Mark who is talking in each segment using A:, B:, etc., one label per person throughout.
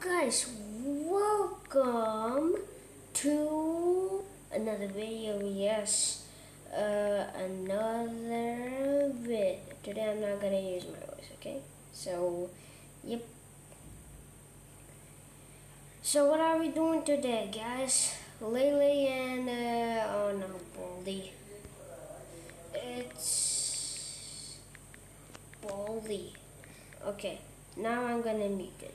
A: guys, welcome to another video. Yes, uh, another vid. Today I'm not gonna use my voice, okay? So, yep. So what are we doing today, guys? Lele and uh, oh no, Baldy. It's Baldy. Okay, now I'm gonna mute it.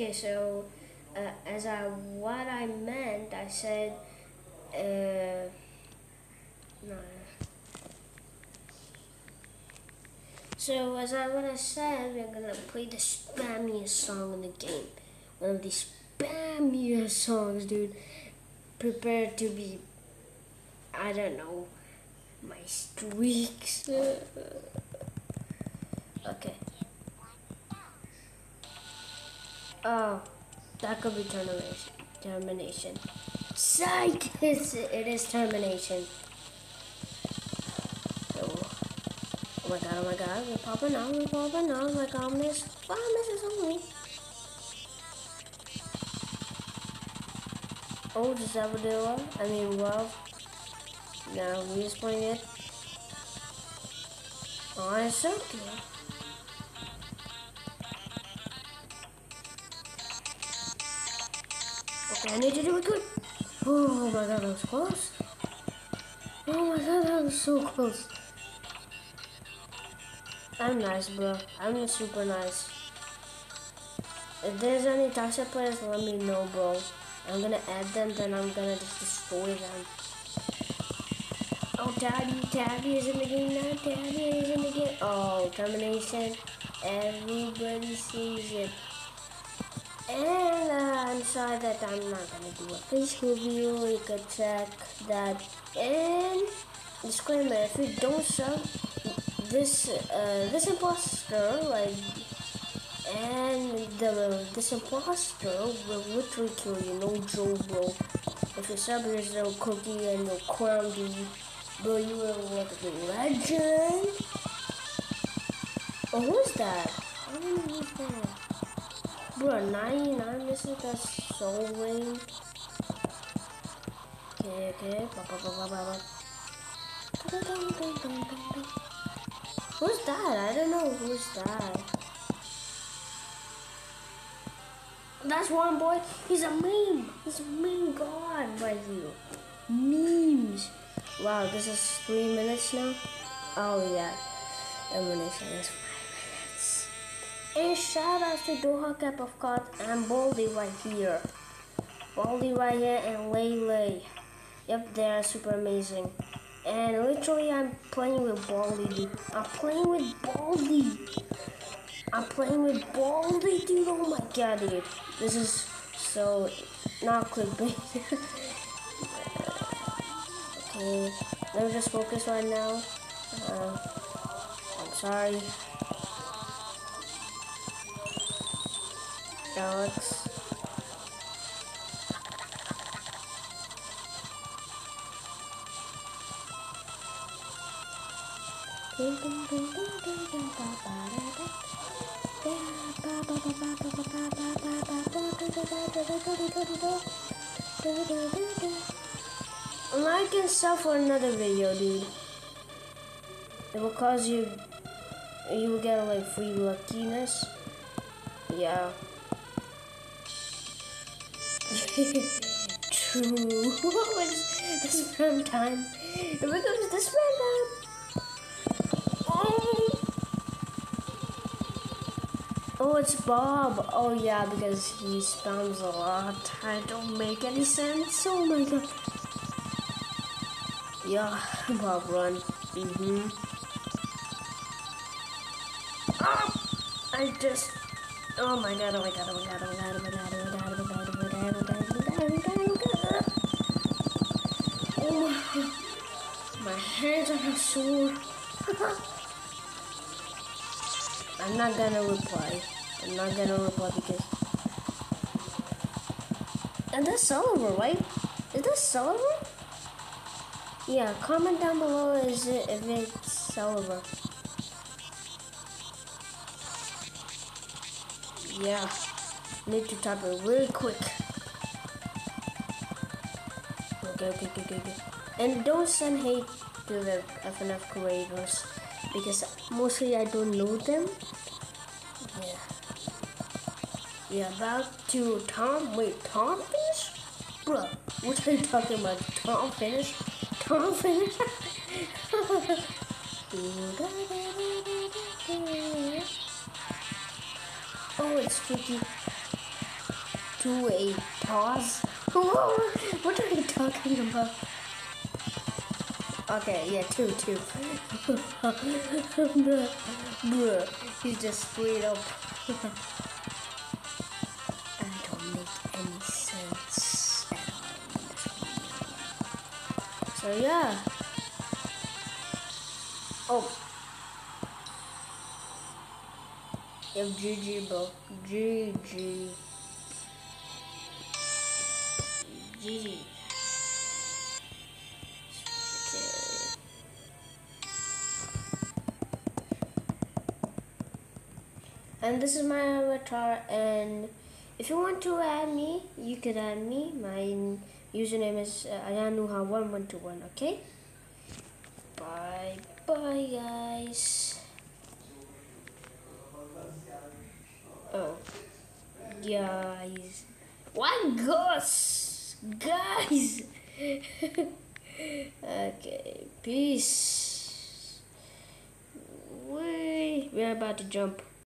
A: Okay, so uh, as I what I meant, I said, uh, no. So as I what I said, we're gonna play the spammiest song in the game. One of the spammiest songs, dude. Prepare to be, I don't know, my streaks. okay. Oh, that could be termination. Termination. Psych! It's, it is termination. So, oh my god, oh my god, we're popping out, we're popping out like I'm this. Five misses only. Oh, just Zavadilla. I mean, well. Now, we just playing it. Oh, it's okay. I need to do it good. Oh my god, that was close. Oh my god, that was so close. I'm nice, bro. I'm super nice. If there's any toxic players, let me know, bro. I'm gonna add them, then I'm gonna just destroy them. Oh, Daddy, Daddy is in the game now. Daddy is in the game. Oh, termination. Everybody sees it. And uh, I'm sorry that I'm not gonna do a face review. You could check that. And disclaimer: if you don't sub this, uh, this imposter, like, and the this imposter will literally kill you. No joke, bro. If you sub, there's no cookie and no crown, dude. Bro, you will look a legend. Oh, who's that? I don't know who's that. Bro, 99 misses, that's so lame. Okay, okay. Ba, ba, ba, ba, ba. Who's that? I don't know who's that. That's one boy. He's a meme. He's a meme god right here. Memes. Wow, this is three minutes now. Oh yeah, elimination is and shout out to Doha Cap of course and Baldy right here. Baldy right here and Lele. Yep, they are super amazing. And literally I'm playing with Baldy. I'm playing with Baldy. I'm playing with Baldy, dude. Oh my god, dude. This is so not clickbait. okay, let me just focus right now. Uh, I'm sorry. Alex. Like and sub for another video, dude. It will cause you, you will get like free luckiness. Yeah. Two. it's the spam time. Here comes the spam time. Oh. Oh, it's Bob. Oh yeah, because he spams a lot. I don't make any sense. Oh my god. Yeah, Bob, run. Mm-hmm. Ah! I just. Oh my god! Oh my god! Oh my god! Oh my god! Oh my god! Oh my god! Oh my god! Oh my hands are sore. I'm not gonna reply. I'm not gonna reply because. And that's Sullivan, right? Is that Sullivan? Yeah, comment down below is it if it's Sullivan. Yeah, need to type it really quick. Okay, okay, okay, okay. And don't send hate to the FNF creators because mostly I don't know them. Yeah. Yeah, back to Tom. Wait, Tom Finish? Bro, what are you talking about? Tom Finish? Tom Finish? oh, it's tricky. To a toss? Oh, what are you talking about? Okay, yeah, two, two. bruh, bruh, he's just straight up. I don't make any sense at all. So yeah. Oh. Yeah, GG, bro. GG. GG. and this is my avatar and if you want to add me you could add me. My username is uh, ayanuha1121 okay? Bye bye guys. Oh. Guys. What goes guys! Okay peace. We we're about to jump